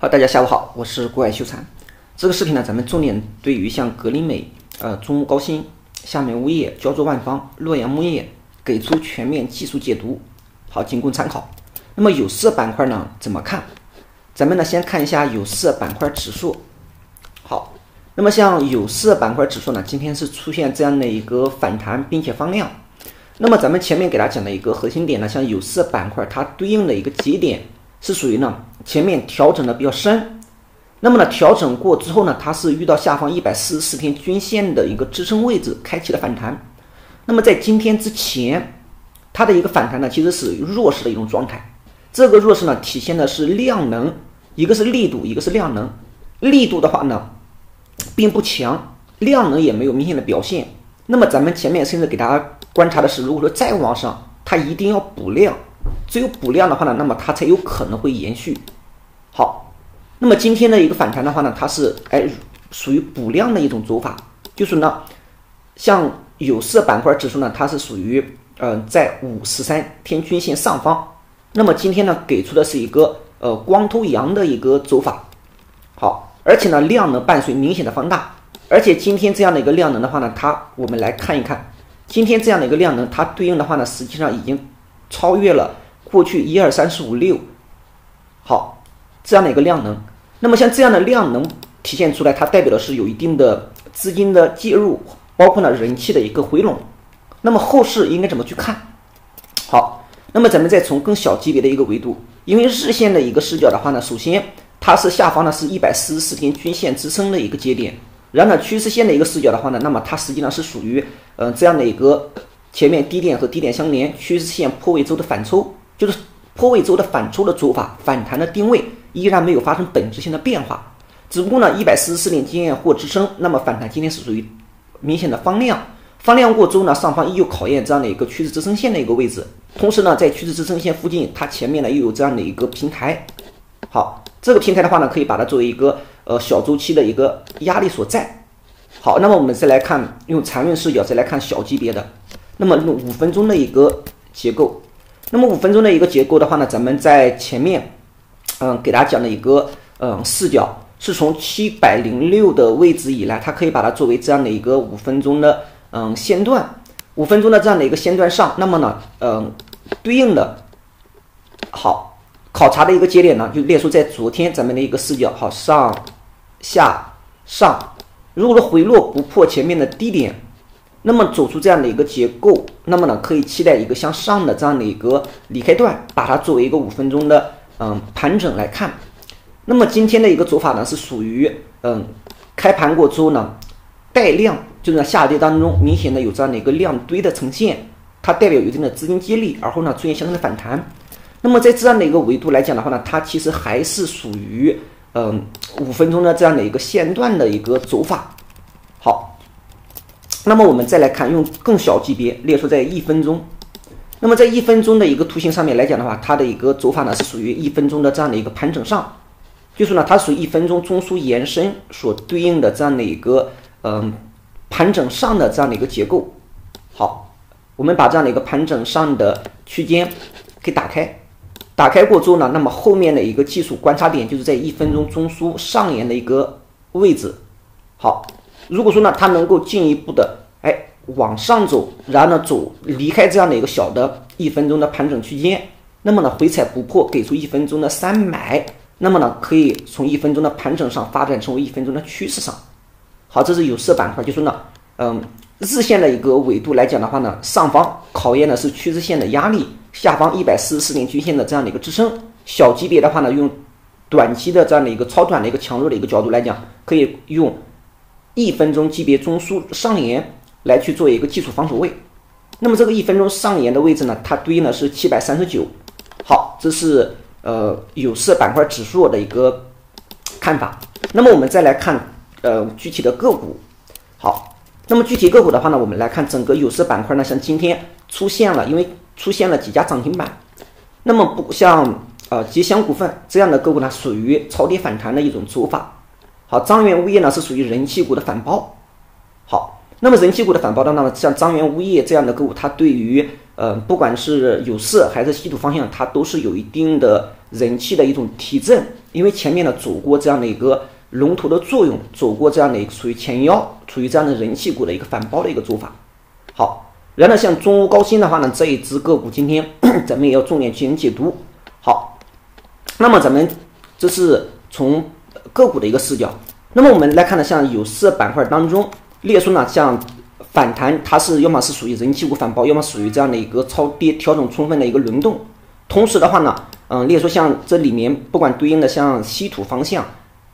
好，大家下午好，我是国外秀才。这个视频呢，咱们重点对于像格林美、呃中高新、厦门物业、焦作万方、洛阳木业给出全面技术解读，好，仅供参考。那么有色板块呢，怎么看？咱们呢先看一下有色板块指数。好，那么像有色板块指数呢，今天是出现这样的一个反弹，并且放量。那么咱们前面给大家讲的一个核心点呢，像有色板块它对应的一个节点。是属于呢前面调整的比较深，那么呢调整过之后呢，它是遇到下方一百四十四天均线的一个支撑位置，开启了反弹。那么在今天之前，它的一个反弹呢，其实是弱势的一种状态。这个弱势呢，体现的是量能，一个是力度，一个是量能。力度的话呢，并不强，量能也没有明显的表现。那么咱们前面甚至给大家观察的是，如果说再往上，它一定要补量。只有补量的话呢，那么它才有可能会延续。好，那么今天的一个反弹的话呢，它是哎属于补量的一种走法，就是呢，像有色板块指数呢，它是属于嗯在五十三天均线上方。那么今天呢给出的是一个呃光头阳的一个走法。好，而且呢量能伴随明显的放大，而且今天这样的一个量能的话呢，它我们来看一看，今天这样的一个量能，它对应的话呢，实际上已经超越了。过去一二三四五六，好，这样的一个量能，那么像这样的量能体现出来，它代表的是有一定的资金的介入，包括呢人气的一个回笼。那么后市应该怎么去看？好，那么咱们再从更小级别的一个维度，因为日线的一个视角的话呢，首先它是下方呢是一百四十四天均线支撑的一个节点，然后呢趋势线的一个视角的话呢，那么它实际上是属于呃这样的一个前面低点和低点相连，趋势线破位周的反抽。就是破位周的反抽的走法，反弹的定位依然没有发生本质性的变化，只不过呢，一百四十四点经验或支撑，那么反弹今天是属于明显的放量，放量过之后呢，上方依旧考验这样的一个趋势支撑线的一个位置，同时呢，在趋势支撑线附近，它前面呢又有这样的一个平台，好，这个平台的话呢，可以把它作为一个呃小周期的一个压力所在。好，那么我们再来看用缠论视角再来看小级别的，那么五分钟的一个结构。那么五分钟的一个结构的话呢，咱们在前面，嗯，给大家讲的一个嗯视角，是从七百零六的位置以来，它可以把它作为这样的一个五分钟的嗯线段，五分钟的这样的一个线段上，那么呢，嗯，对应的，好考察的一个节点呢，就列出在昨天咱们的一个视角，好上下上，如果说回落不破前面的低点。那么走出这样的一个结构，那么呢，可以期待一个向上的这样的一个离开段，把它作为一个五分钟的嗯盘整来看。那么今天的一个走法呢，是属于嗯开盘过之后呢带量，就是在下跌当中明显的有这样的一个量堆的呈现，它代表有一定的资金接力，而后呢出现相应的反弹。那么在这样的一个维度来讲的话呢，它其实还是属于嗯五分钟的这样的一个线段的一个走法。那么我们再来看，用更小级别列出在一分钟。那么在一分钟的一个图形上面来讲的话，它的一个走法呢是属于一分钟的这样的一个盘整上，就是呢它属于一分钟中枢延伸所对应的这样的一个嗯盘整上的这样的一个结构。好，我们把这样的一个盘整上的区间给打开，打开过之后呢，那么后面的一个技术观察点就是在一分钟中枢上沿的一个位置。好。如果说呢，它能够进一步的哎往上走，然后呢走离开这样的一个小的一分钟的盘整区间，那么呢回踩不破，给出一分钟的三买，那么呢可以从一分钟的盘整上发展成为一分钟的趋势上。好，这是有色板块，就说呢，嗯，日线的一个纬度来讲的话呢，上方考验的是趋势线的压力，下方一百四十四点均线的这样的一个支撑。小级别的话呢，用短期的这样的一个超短的一个强弱的一个角度来讲，可以用。一分钟级别中枢上沿来去做一个技术防守位，那么这个一分钟上沿的位置呢，它对应的是七百三十九。好，这是呃有色板块指数的一个看法。那么我们再来看呃具体的个股。好，那么具体个股的话呢，我们来看整个有色板块呢，像今天出现了，因为出现了几家涨停板，那么不像呃吉祥股份这样的个股呢，属于超跌反弹的一种走法。好，张元物业呢是属于人气股的反包。好，那么人气股的反包的，那么像张元物业这样的个股，它对于呃，不管是有色还是稀土方向，它都是有一定的人气的一种提振，因为前面呢走过这样的一个龙头的作用，走过这样的一个属于前腰，处于这样的人气股的一个反包的一个做法。好，然后像中欧高新的话呢，这一只个股今天 咱们也要重点进行解读。好，那么咱们这是从个股的一个视角，那么我们来看呢，像有色板块当中列出呢，像。反弹，它是要么是属于人气股反包，要么属于这样的一个超跌调整充分的一个轮动。同时的话呢，嗯，列出像这里面不管对应的像稀土方向，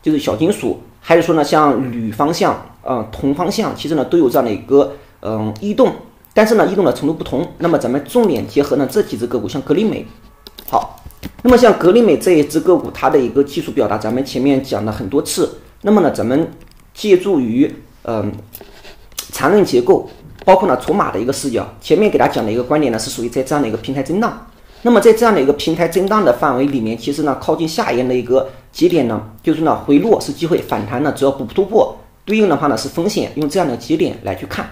就是小金属，还是说呢像铝方向，呃，铜方向，其实呢都有这样的一个嗯异动，但是呢异动的程度不同。那么咱们重点结合呢这几只个股，像格力美，好，那么像格力美这一只个股，它的一个技术表达，咱们前面讲了很多次。那么呢，咱们借助于嗯。缠论结构，包括呢筹码的一个视角。前面给大家讲的一个观点呢，是属于在这样的一个平台震荡。那么在这样的一个平台震荡的范围里面，其实呢靠近下沿的一个节点呢，就是呢回落是机会，反弹呢只要不突破，对应的话呢是风险。用这样的节点来去看。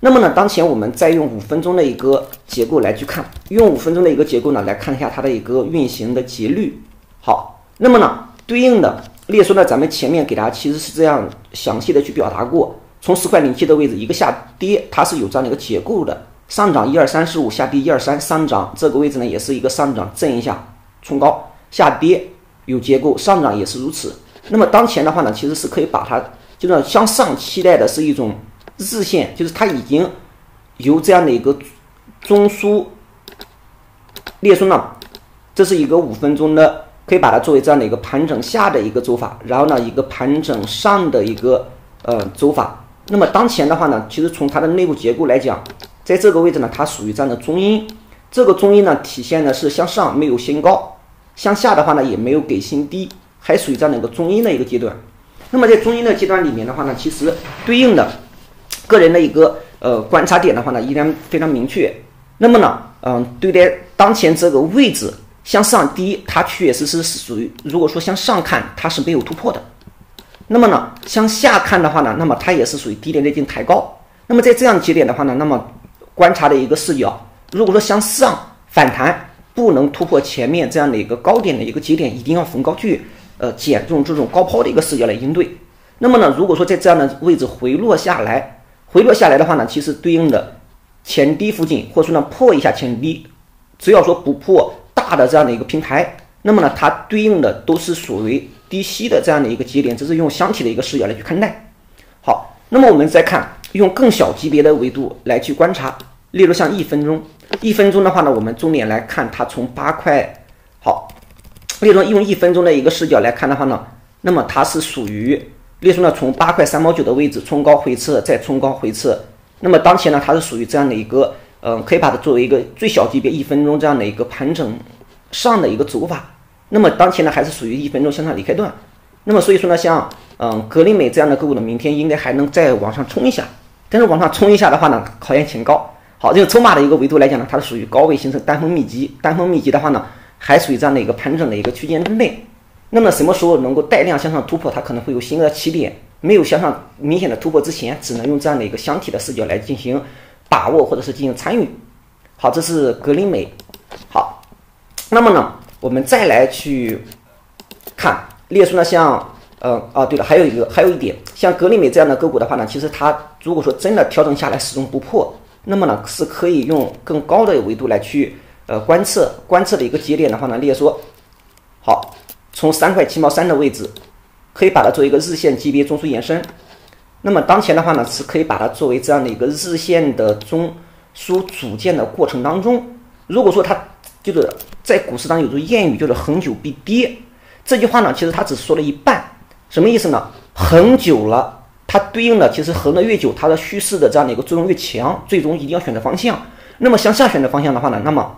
那么呢，当前我们再用五分钟的一个结构来去看，用五分钟的一个结构呢来看一下它的一个运行的节律。好，那么呢对应的列出呢，咱们前面给大家其实是这样详细的去表达过。从十块零七的位置一个下跌，它是有这样的一个结构的，上涨一二三四五，下跌一二三，上涨这个位置呢也是一个上涨震一下冲高，下跌有结构，上涨也是如此。那么当前的话呢，其实是可以把它就是向上期待的是一种日线，就是它已经由这样的一个中枢列出呢，这是一个五分钟的，可以把它作为这样的一个盘整下的一个走法，然后呢一个盘整上的一个呃走法。那么当前的话呢，其实从它的内部结构来讲，在这个位置呢，它属于这样的中阴。这个中阴呢，体现的是向上没有新高，向下的话呢，也没有给新低，还属于这样的一个中阴的一个阶段。那么在中阴的阶段里面的话呢，其实对应的个人的一个呃观察点的话呢，依然非常明确。那么呢，嗯，对待当前这个位置向上低，它确实是属于，如果说向上看，它是没有突破的。那么呢，向下看的话呢，那么它也是属于低点接近抬高。那么在这样节点的话呢，那么观察的一个视角，如果说向上反弹不能突破前面这样的一个高点的一个节点，一定要逢高去呃减重这种高抛的一个视角来应对。那么呢，如果说在这样的位置回落下来，回落下来的话呢，其实对应的前低附近，或者说呢破一下前低，只要说不破大的这样的一个平台，那么呢它对应的都是属于。低吸的这样的一个节点，这是用箱体的一个视角来去看待。好，那么我们再看用更小级别的维度来去观察，例如像一分钟，一分钟的话呢，我们重点来看它从八块，好，例如用一分钟的一个视角来看的话呢，那么它是属于，例如呢从八块三毛九的位置冲高回撤，再冲高回撤，那么当前呢它是属于这样的一个，嗯，可以把它作为一个最小级别一分钟这样的一个盘整上的一个走法。那么当前呢，还是属于一分钟向上离开段，那么所以说呢，像嗯格力美这样的个股呢，明天应该还能再往上冲一下，但是往上冲一下的话呢，考验前高。好，这个筹码的一个维度来讲呢，它是属于高位形成单峰密集，单峰密集的话呢，还属于这样的一个盘整的一个区间之内。那么什么时候能够带量向上突破，它可能会有新的起点，没有向上明显的突破之前，只能用这样的一个箱体的视角来进行把握或者是进行参与。好，这是格林美。好，那么呢？我们再来去看列出呢，像呃啊，对了，还有一个，还有一点，像格林美这样的个股的话呢，其实它如果说真的调整下来始终不破，那么呢是可以用更高的维度来去呃观测观测的一个节点的话呢，列说好，从三块七毛三的位置，可以把它做一个日线级别中枢延伸，那么当前的话呢，是可以把它作为这样的一个日线的中枢组建的过程当中，如果说它就是在股市当中有句谚语，就是“恒久必跌”。这句话呢，其实它只说了一半，什么意思呢？恒久了，它对应的其实恒的越久，它的趋势的这样的一个作用越强，最终一定要选择方向。那么向下选择方向的话呢，那么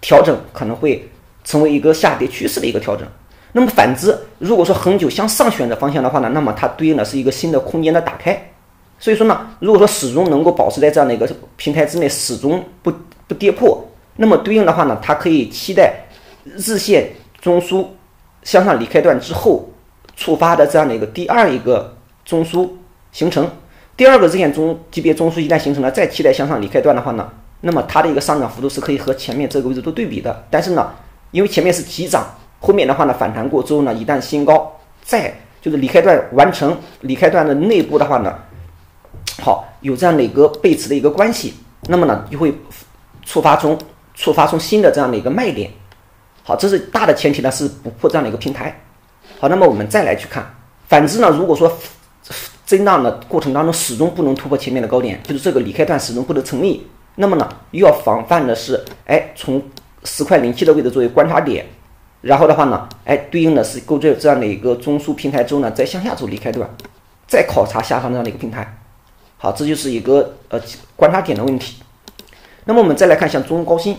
调整可能会成为一个下跌趋势的一个调整。那么反之，如果说恒久向上选择方向的话呢，那么它对应的是一个新的空间的打开。所以说呢，如果说始终能够保持在这样的一个平台之内，始终不不跌破。那么对应的话呢，它可以期待日线中枢向上离开段之后触发的这样的一个第二一个中枢形成。第二个日线中级别中枢一旦形成了，再期待向上离开段的话呢，那么它的一个上涨幅度是可以和前面这个位置做对比的。但是呢，因为前面是急涨，后面的话呢反弹过之后呢，一旦新高再就是离开段完成离开段的内部的话呢，好有这样的一个背驰的一个关系，那么呢就会触发出触发出新的这样的一个卖点。好，这是大的前提呢是不破这样的一个平台。好，那么我们再来去看，反之呢，如果说震荡的过程当中始终不能突破前面的高点，就是这个离开段始终不能成立，那么呢又要防范的是，哎，从十块零七的位置作为观察点，然后的话呢，哎，对应的是构筑这样的一个中枢平台之后呢，再向下走离开对吧，再考察下方这样的一个平台。好，这就是一个呃观察点的问题。那么我们再来看像中高新。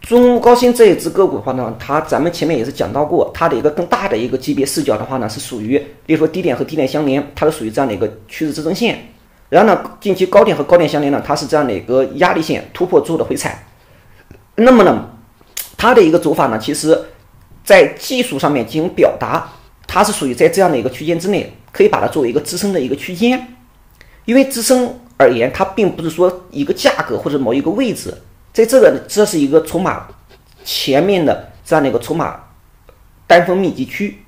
中高新这一只个股的话呢，它咱们前面也是讲到过，它的一个更大的一个级别视角的话呢，是属于，比如说低点和低点相连，它是属于这样的一个趋势支撑线。然后呢，近期高点和高点相连呢，它是这样的一个压力线突破之后的回踩。那么呢，它的一个走法呢，其实，在技术上面进行表达，它是属于在这样的一个区间之内，可以把它作为一个支撑的一个区间。因为支撑而言，它并不是说一个价格或者某一个位置。在这个，这是一个筹码前面的这样的一个筹码单峰密集区，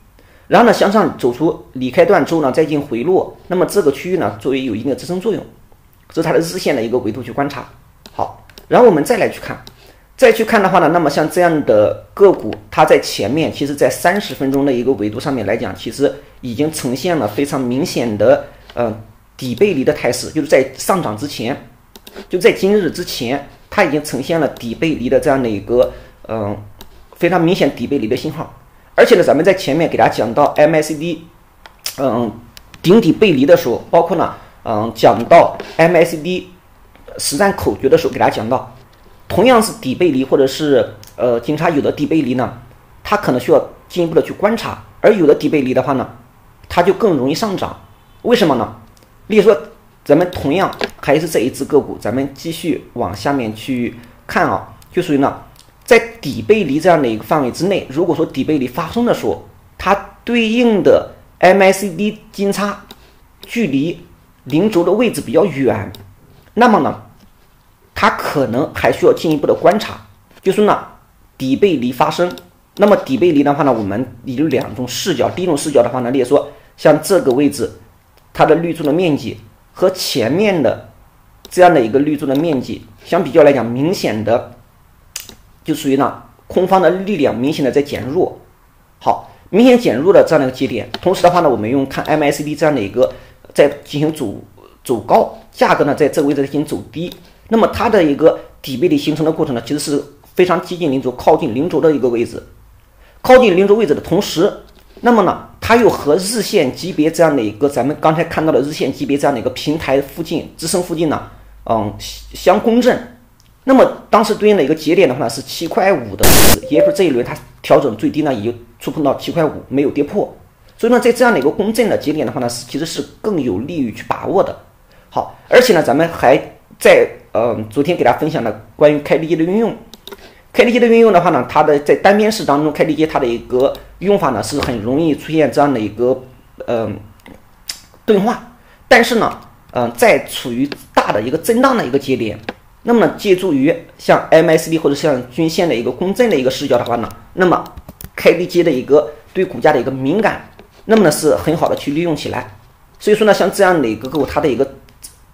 然后呢向上走出离开段之后呢再进行回落，那么这个区域呢作为有一定的支撑作用，这是它的日线的一个维度去观察。好，然后我们再来去看，再去看的话呢，那么像这样的个股，它在前面其实在三十分钟的一个维度上面来讲，其实已经呈现了非常明显的呃底背离的态势，就是在上涨之前，就在今日之前。它已经呈现了底背离的这样的一个，嗯，非常明显底背离的信号，而且呢，咱们在前面给大家讲到 MACD，嗯，顶底背离的时候，包括呢，嗯，讲到 MACD 实战口诀的时候，给大家讲到，同样是底背离或者是呃金叉有的底背离呢，它可能需要进一步的去观察，而有的底背离的话呢，它就更容易上涨，为什么呢？例如说。咱们同样还是这一只个股，咱们继续往下面去看啊，就属于呢，在底背离这样的一个范围之内，如果说底背离发生的时候，它对应的 MACD 金叉距离零轴的位置比较远，那么呢，它可能还需要进一步的观察，就是呢，底背离发生，那么底背离的话呢，我们有两种视角，第一种视角的话呢，例如说像这个位置，它的绿柱的面积。和前面的这样的一个绿柱的面积相比较来讲，明显的就属于呢空方的力量明显的在减弱。好，明显减弱的这样的一个节点，同时的话呢，我们用看 MACD 这样的一个在进行走走高，价格呢在这个位置进行走低，那么它的一个底背离形成的过程呢，其实是非常接近零轴、靠近零轴的一个位置，靠近零轴位置的同时。那么呢，它又和日线级别这样的一个咱们刚才看到的日线级别这样的一个平台附近支撑附近呢，嗯，相共振。那么当时对应的一个节点的话呢是七块五的位置，也就是这一轮它调整最低呢也就触碰到七块五，没有跌破。所以呢，在这样的一个共振的节点的话呢，是其实是更有利于去把握的。好，而且呢，咱们还在嗯昨天给大家分享的关于开低的运用。开低阶的运用的话呢，它的在单边市当中，开低阶它的一个用法呢是很容易出现这样的一个嗯钝化，但是呢，嗯，在处于大的一个震荡的一个节点，那么呢，借助于像 MACD 或者像均线的一个共振的一个视角的话呢，那么开低阶的一个对股价的一个敏感，那么呢是很好的去利用起来。所以说呢，像这样的一个个股，它的一个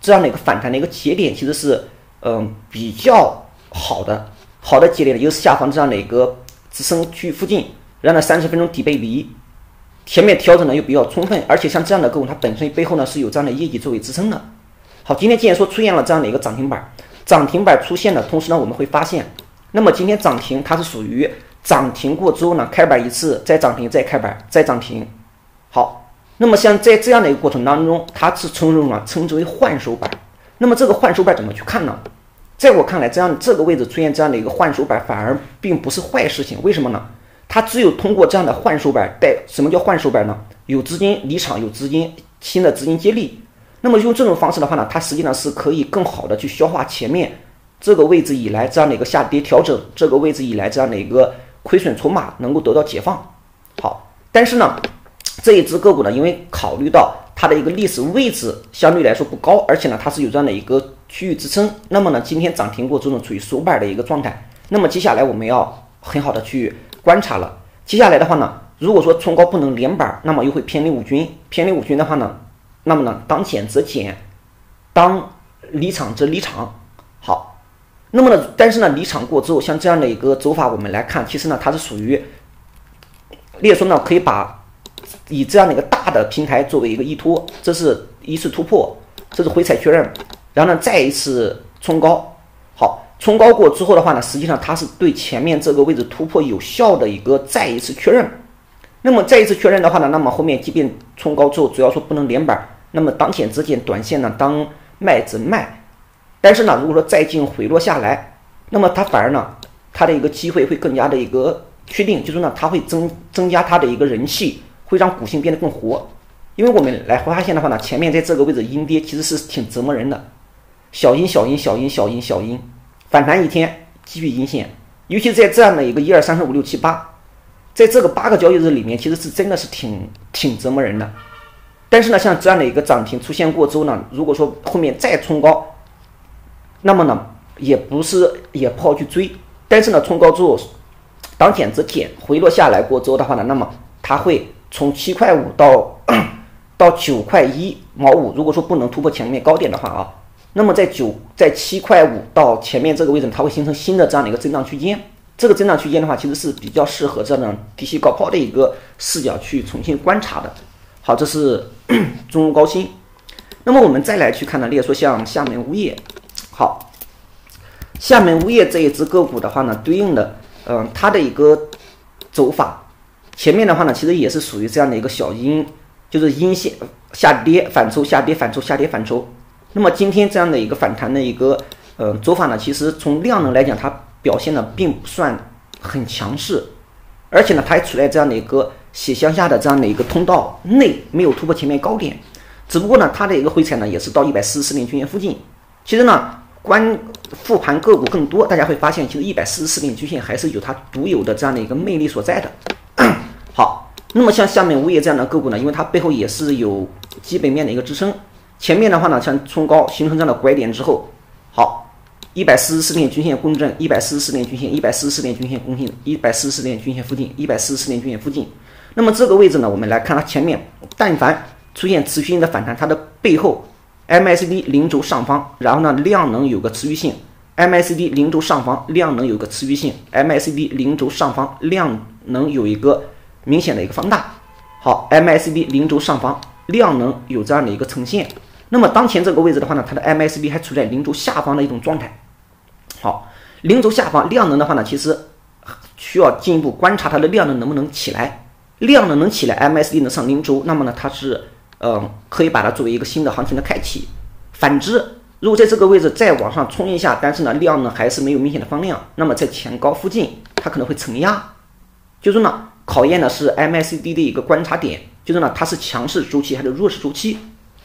这样的一个反弹的一个节点，其实是嗯比较好的。好的节点呢，又是下方这样的一个支撑区附近，然后呢三十分钟底背离，前面调整呢又比较充分，而且像这样的个股，它本身背后呢是有这样的业绩作为支撑的。好，今天既然说出现了这样的一个涨停板，涨停板出现的同时呢，我们会发现，那么今天涨停它是属于涨停过之后呢，开板一次，再涨停，再开板，再涨停。好，那么像在这样的一个过程当中，它是称什么？称之为换手板。那么这个换手板怎么去看呢？在我看来，这样这个位置出现这样的一个换手板，反而并不是坏事情。为什么呢？它只有通过这样的换手板带，什么叫换手板呢？有资金离场，有资金新的资金接力。那么用这种方式的话呢，它实际上是可以更好的去消化前面这个位置以来这样的一个下跌调整，这个位置以来这样的一个亏损筹码能够得到解放。好，但是呢，这一只个股呢，因为考虑到它的一个历史位置相对来说不高，而且呢，它是有这样的一个区域支撑。那么呢，今天涨停过之后呢，处于收板的一个状态。那么接下来我们要很好的去观察了。接下来的话呢，如果说冲高不能连板，那么又会偏离五均。偏离五均的话呢，那么呢，当减则减，当离场则离场。好，那么呢，但是呢，离场过之后，像这样的一个走法，我们来看，其实呢，它是属于，列说呢，可以把以这样的一个大的平台作为一个依托，这是一次突破，这是回踩确认，然后呢，再一次冲高。好，冲高过之后的话呢，实际上它是对前面这个位置突破有效的一个再一次确认。那么再一次确认的话呢，那么后面即便冲高之后，主要说不能连板，那么当前之间短线呢，当卖则卖。但是呢，如果说再进回落下来，那么它反而呢，它的一个机会会更加的一个确定，就是呢，它会增增加它的一个人气，会让股性变得更活。因为我们来发现的话呢，前面在这个位置阴跌其实是挺折磨人的，小阴小阴小阴小阴小阴，反弹一天继续阴线，尤其在这样的一个一二三四五六七八，在这个八个交易日里面，其实是真的是挺挺折磨人的。但是呢，像这样的一个涨停出现过之后呢，如果说后面再冲高，那么呢，也不是也不好去追，但是呢，冲高之后，当减则减，回落下来过之后的话呢，那么它会从七块五到到九块一毛五。如果说不能突破前面高点的话啊，那么在九在七块五到前面这个位置，它会形成新的这样的一个震荡区间。这个震荡区间的话，其实是比较适合这种低吸高抛的一个视角去重新观察的。好，这是 中高新。那么我们再来去看呢，例如说像厦门物业。好，厦门物业这一只个股的话呢，对应的，嗯，它的一个走法，前面的话呢，其实也是属于这样的一个小阴，就是阴线下跌反抽，下跌反抽，下跌反抽。那么今天这样的一个反弹的一个，呃，走法呢，其实从量能来讲，它表现的并不算很强势，而且呢，它还处在这样的一个斜向下的这样的一个通道内，没有突破前面高点。只不过呢，它的一个回踩呢，也是到一百四十四年均线附近。其实呢。关复盘个股更多，大家会发现，其实一百四十四点均线还是有它独有的这样的一个魅力所在的。好，那么像下面物业这样的个股呢，因为它背后也是有基本面的一个支撑。前面的话呢，像冲高形成这样的拐点之后，好，一百四十四点均线共振，一百四十四点均线，一百四十四点均线共振，一百四十四点均线附近，一百四十四点均线附近。那么这个位置呢，我们来看它前面，但凡出现持续性的反弹，它的背后。MACD 零轴上方，然后呢，量能有个持续性。MACD 零轴上方，量能有个持续性。MACD 零轴上方，量能有一个明显的一个放大。好，MACD 零轴上方，量能有这样的一个呈现。那么当前这个位置的话呢，它的 MACD 还处在零轴下方的一种状态。好，零轴下方量能的话呢，其实需要进一步观察它的量能能不能起来。量能能起来，MACD 能上零轴，那么呢，它是。嗯，可以把它作为一个新的行情的开启。反之，如果在这个位置再往上冲一下，但是呢量呢还是没有明显的放量，那么在前高附近它可能会承压。就是呢，考验的是 MACD 的一个观察点，就是呢它是强势周期还是弱势周期。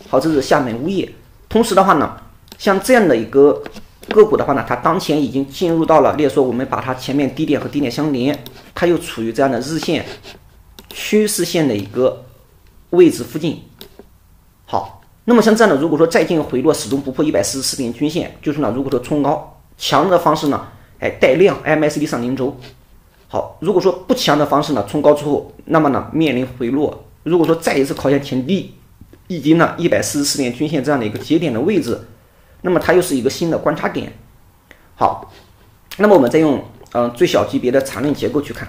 好，这是厦门物业。同时的话呢，像这样的一个个股的话呢，它当前已经进入到了，例如说我们把它前面低点和低点相连，它又处于这样的日线趋势线的一个位置附近。好，那么像这样的，如果说再进回落，始终不破一百四十四点均线，就是呢，如果说冲高强的方式呢，哎带量，MACD 上零轴。好，如果说不强的方式呢，冲高之后，那么呢面临回落，如果说再一次考验前低，以及呢一百四十四点均线这样的一个节点的位置，那么它又是一个新的观察点。好，那么我们再用嗯最小级别的缠论结构去看，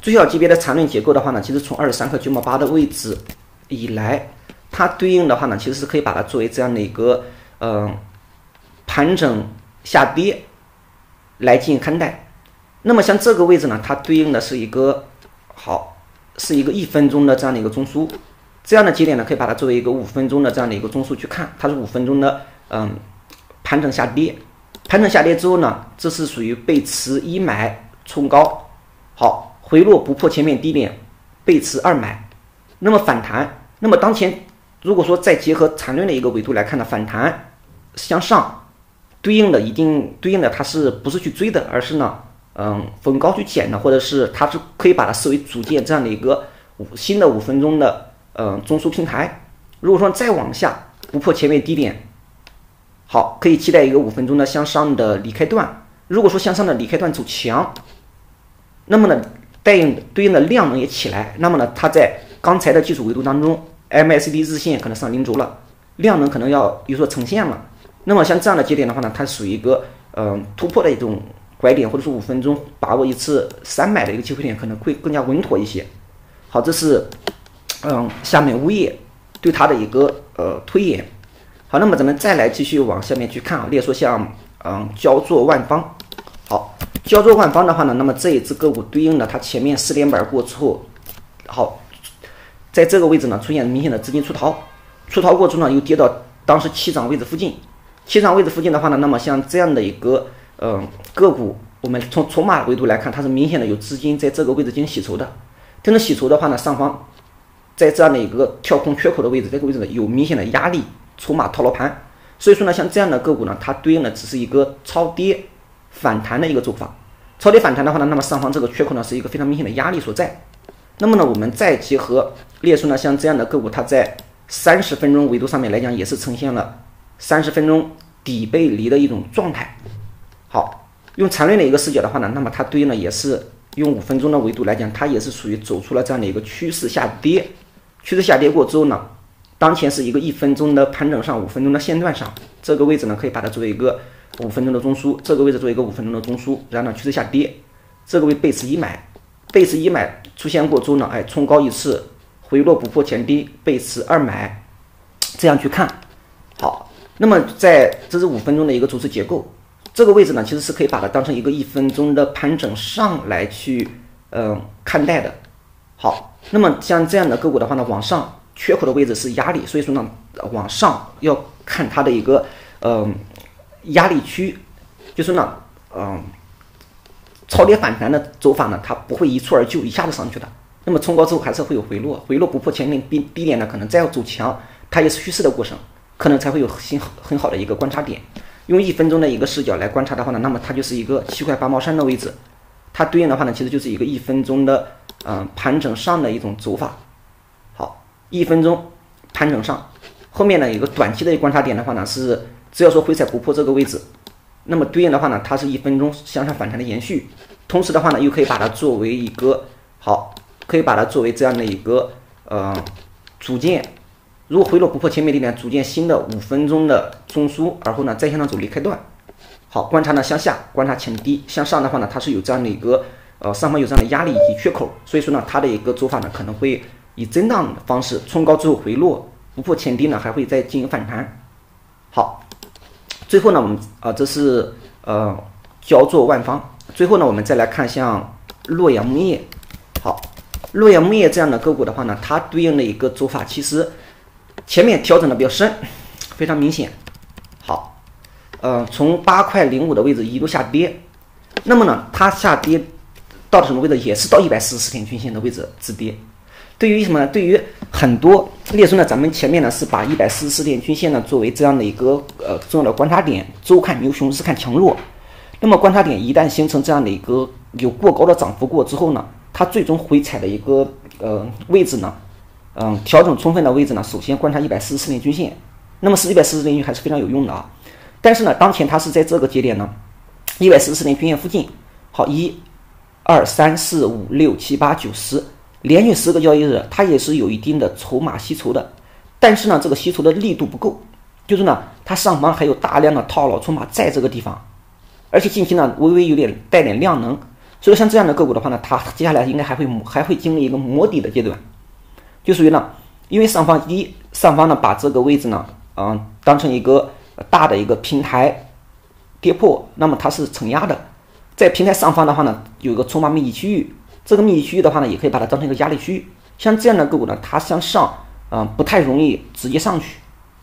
最小级别的缠论结构的话呢，其实从二十三克九毛八的位置以来。它对应的话呢，其实是可以把它作为这样的一个，嗯，盘整下跌来进行看待。那么像这个位置呢，它对应的是一个好，是一个一分钟的这样的一个中枢。这样的节点呢，可以把它作为一个五分钟的这样的一个中枢去看，它是五分钟的嗯盘整下跌。盘整下跌之后呢，这是属于背驰一买冲高，好回落不破前面低点，背驰二买。那么反弹，那么当前。如果说再结合缠论的一个维度来看呢，反弹向上对应的一定对应的它是不是去追的，而是呢，嗯，逢高去减的，或者是它是可以把它视为组建这样的一个五新的五分钟的嗯中枢平台。如果说再往下不破前面低点，好，可以期待一个五分钟的向上的离开段。如果说向上的离开段走强，那么呢，对应对应的量能也起来，那么呢，它在刚才的技术维度当中，MACD 日线可能上零轴了，量能可能要有所呈现了。那么像这样的节点的话呢，它属于一个嗯突破的一种拐点，或者说五分钟把握一次三买的一个机会点，可能会更加稳妥一些。好，这是嗯下面物业对它的一个呃推演。好，那么咱们再来继续往下面去看啊，例如说像嗯焦作万方，好，焦作万方的话呢，那么这一只个股对应的它前面四连板过之后，好，在这个位置呢出现明显的资金出逃，出逃过之后呢又跌到当时起涨位置附近，起涨位置附近的话呢，那么像这样的一个嗯个股，我们从筹码维度来看，它是明显的有资金在这个位置进行洗筹的，这种洗筹的话呢，上方在这样的一个跳空缺口的位置，这个位置呢有明显的压力。筹码套牢盘，所以说呢，像这样的个股呢，它对应的只是一个超跌反弹的一个做法。超跌反弹的话呢，那么上方这个缺口呢是一个非常明显的压力所在。那么呢，我们再结合列出呢，像这样的个股，它在三十分钟维度上面来讲，也是呈现了三十分钟底背离的一种状态。好，用缠论的一个视角的话呢，那么它对应的也是用五分钟的维度来讲，它也是属于走出了这样的一个趋势下跌。趋势下跌过之后呢？当前是一个一分钟的盘整上，五分钟的线段上，这个位置呢可以把它作为一个五分钟的中枢，这个位置作为一个五分钟的中枢，然后呢趋势下跌，这个为背驰一买，背驰一买出现过之后呢，哎冲高一次，回落不破前低，背驰二买，这样去看，好，那么在这是五分钟的一个走势结构，这个位置呢其实是可以把它当成一个一分钟的盘整上来去嗯看待的，好，那么像这样的个股的话呢，往上。缺口的位置是压力，所以说呢，往上要看它的一个嗯压力区，就是呢嗯超跌反弹的走法呢，它不会一蹴而就，一下子上去的。那么冲高之后还是会有回落，回落不破前面低低点呢，可能再要走强，它也是趋势的过程，可能才会有很很好的一个观察点。用一分钟的一个视角来观察的话呢，那么它就是一个七块八毛三的位置，它对应的话呢，其实就是一个一分钟的嗯盘整上的一种走法。好一分钟盘整上，后面呢有个短期的观察点的话呢是，只要说回踩不破这个位置，那么对应的话呢，它是一分钟向上反弹的延续，同时的话呢又可以把它作为一个好，可以把它作为这样的一个呃组件，如果回落不破前面低点，组建新的五分钟的中枢，而后呢再向上走离开段，好，观察呢向下观察前低，向上的话呢它是有这样的一个呃上方有这样的压力以及缺口，所以说呢它的一个走法呢可能会。以震荡的方式冲高之后回落不破前低呢，还会再进行反弹。好，最后呢，我们啊，这是呃焦作万方。最后呢，我们再来看像洛阳钼业。好，洛阳钼业这样的个股的话呢，它对应的一个走法其实前面调整的比较深，非常明显。好，呃，从八块零五的位置一路下跌，那么呢，它下跌到什么位置？也是到一百四十四天均线的位置止跌。对于什么呢？对于很多列出呢，咱们前面呢是把一百四十四天均线呢作为这样的一个呃重要的观察点，周看牛熊，日看强弱。那么观察点一旦形成这样的一个有过高的涨幅过之后呢，它最终回踩的一个呃位置呢，嗯，调整充分的位置呢，首先观察一百四十四天均线。那么是一百四十天均线还是非常有用的啊。但是呢，当前它是在这个节点呢，一百四十四天均线附近。好，一、二、三、四、五、六、七、八、九、十。连续十个交易日，它也是有一定的筹码吸筹的，但是呢，这个吸筹的力度不够，就是呢，它上方还有大量的套牢筹码在这个地方，而且近期呢，微微有点带点量能，所以像这样的个股的话呢，它接下来应该还会还会经历一个磨底的阶段，就属于呢，因为上方一上方呢把这个位置呢，嗯，当成一个大的一个平台跌破，那么它是承压的，在平台上方的话呢，有一个筹码密集区域。这个密集区域的话呢，也可以把它当成一个压力区域。像这样的个股呢，它向上，嗯，不太容易直接上去。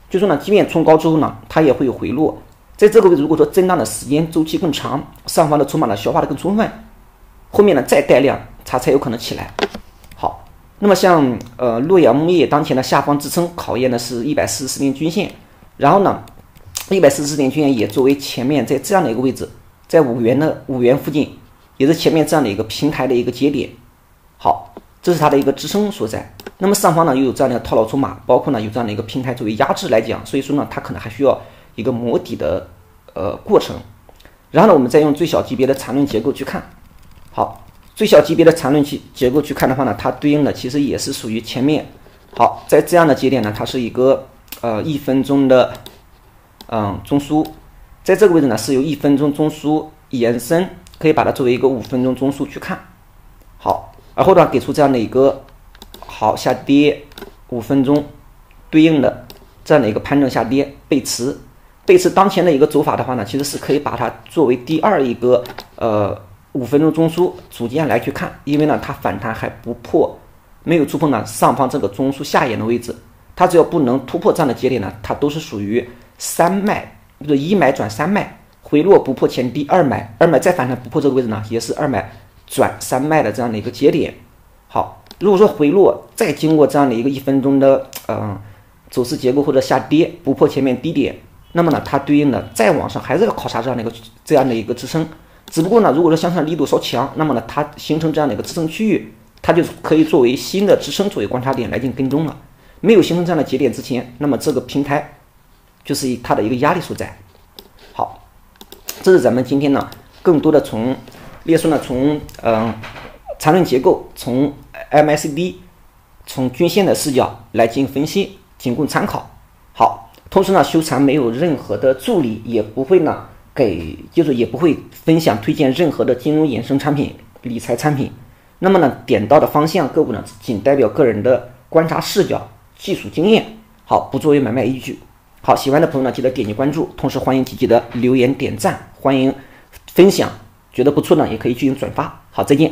就说呢，即便冲高之后呢，它也会有回落。在这个位置，如果说震荡的时间周期更长，上方的筹码呢消化的更充分，后面呢再带量，它才有可能起来。那么像呃洛阳钼业当前的下方支撑考验的是一百四十四天均线，然后呢，一百四十四天均线也作为前面在这样的一个位置，在五元的五元附近。也是前面这样的一个平台的一个节点，好，这是它的一个支撑所在。那么上方呢又有这样的套牢筹码，包括呢有这样的一个平台作为压制来讲，所以说呢它可能还需要一个磨底的呃过程。然后呢，我们再用最小级别的缠论结构去看。好，最小级别的缠论去结构去看的话呢，它对应的其实也是属于前面。好，在这样的节点呢，它是一个呃一分钟的嗯中枢，在这个位置呢是由一分钟中枢延伸，可以把它作为一个五分钟中枢去看。好，而后呢给出这样的一个好下跌五分钟对应的这样的一个盘整下跌背驰，背驰当前的一个走法的话呢，其实是可以把它作为第二一个呃五分钟中枢组件来去看，因为呢它反弹还不破。没有触碰呢上方这个中枢下沿的位置，它只要不能突破这样的节点呢，它都是属于三脉，就是一买转三脉，回落不破前低二买，二买再反弹不破这个位置呢，也是二买转三脉的这样的一个节点。好，如果说回落再经过这样的一个一分钟的嗯走势结构或者下跌不破前面低点，那么呢，它对应的再往上还是要考察这样的一个这样的一个支撑，只不过呢，如果说向上力度稍强，那么呢，它形成这样的一个支撑区域。它就可以作为新的支撑作为观察点来进行跟踪了。没有形成这样的节点之前，那么这个平台就是以它的一个压力所在。好，这是咱们今天呢，更多的从列出呢，从嗯缠论结构，从 MACD，从均线的视角来进行分析，仅供参考。好，同时呢，修禅没有任何的助力，也不会呢给，就是也不会分享推荐任何的金融衍生产品、理财产品。那么呢，点到的方向个股呢，仅代表个人的观察视角、技术经验，好，不作为买卖依据。好，喜欢的朋友呢，记得点击关注，同时欢迎积极的留言点赞，欢迎分享，觉得不错呢，也可以进行转发。好，再见。